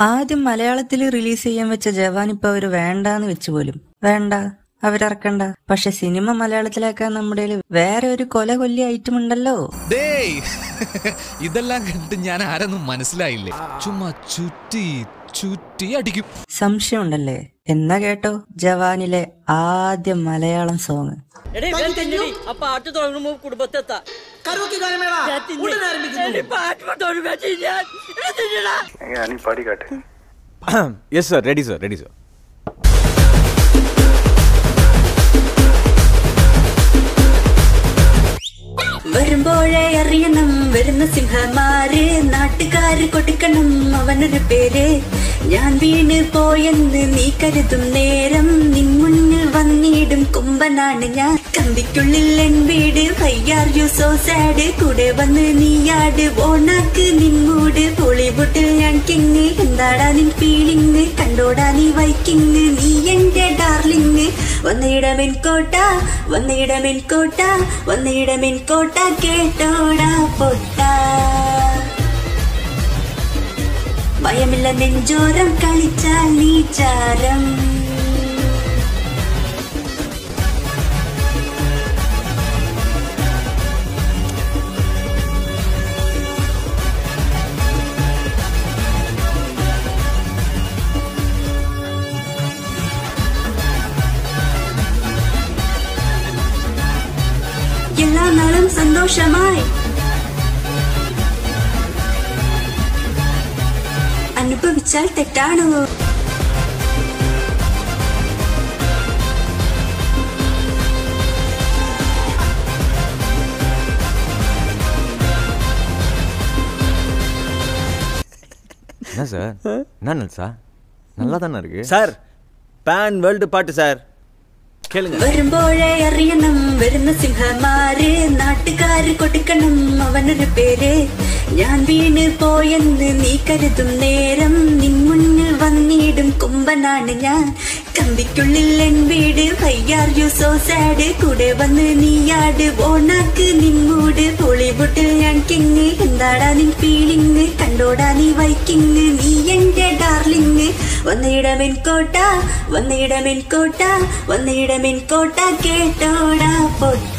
ആദ്യം മലയാളത്തിൽ റിലീസ് ചെയ്യാൻ വെച്ച ജവാൻ ഇപ്പൊ അവർ വേണ്ടാന്ന് വെച്ചു പോലും. വേണ്ട അവരിറക്കണ്ട. പക്ഷെ സിനിമ മലയാളത്തിലാക്കാൻ നമ്മുടെ വേറെ ഒരു കൊല കൊല്ലി ഐറ്റം ഉണ്ടല്ലോ. ഇതെല്ലാം കണ്ടിട്ട് ഞാൻ ആരൊന്നും മനസ്സിലായില്ലേ? ചുമ്മാ ചുറ്റി ചുറ്റി അടിക്കും. സംശയം ഉണ്ടല്ലേ എന്നാ കേട്ടോ ജവാനിലെ ആദ്യ മലയാളം സോങ് പാട്ട് തുടങ്ങുമ്പോ കുടുംബത്തെത്താ. കരോക്കെ ഗാനമേള. ഉടനെ ആരംഭിക്കുന്നു. Yes sir ready sir ready sir വരുമ്പോഴേ അറിയണം. വരുന്ന സിംഹമാരെ നാട്ടുകാര് കൊടുക്കണം അവനൊരു പേര്. ഞാൻ വീണ് പോയെന്ന് നീ കരുതും നേരം. നിൻ മുന്നിൽ വന്നിടും കുമ്പനാണ് ഞാൻ. കമ്പിക്കുള്ളിൽ എൻ വീട് വയ്യാർ യു സോ സാഡ്. കൂടെ വന്ന് നീയാട് ഓണാക്ക് നിൻ മൂട് ബോളിവുഡിൽ ഞാൻ കിങ് എന്താടാ നിൻ ഫീലിങ് കണ്ടോടാ നീ വൈക്കിങ് നീ എന്റെ ഡാർലിങ് വന്നിടമെൻ കോട്ട വന്നിടമെൻ കോട്ട വന്നിടമെൻ കോട്ട കേട്ടോടാ പൊട്ട. ഭയമില്ല നെഞ്ചോരം കളിച്ചാൽ നീ ചാരം. എല്ലാ നാളും സന്തോഷമായി അനുഭവിച്ചാൽ തെറ്റാണോ என்ன சார் என்ன நல்சா நல்லா தானே இருக்கு சார் பேன் வேர்ல்டு பாட்டு சார் கேளுங்க വരുമ്പോഴേ അറിയണം വരുന്ന സിംഹമാര് നാട്ടുകാര് കൊടുക്കണം അവനൊരു പേര്. ഞാൻ വീണ് പോയെന്ന് നീ കരുതും നേരം നിൻ മുന്നിൽ വന്നിടും കുമ്പനാണ് ഞാൻ. കമ്പിക്കുള്ളിൽ എൻ വീട് വയ്യാർ യു സോ സാഡ്. കൂടെ വന്ന് നീയാട് ഓണാക്ക് നിങ്ങൂട് ബോളിവുഡിൽ ഞാൻ കിങ് എന്താടാ നിൻ ഫീലിങ് കണ്ടോടാ നീ വൈക്കിങ് നീ എന്റെ ഡാർലിങ് വന്നിടമെൻ കോട്ട വന്നിടമെൻ കോട്ട വന്നിടമെൻ കോട്ട കേട്ടോടാ പൊട്ട.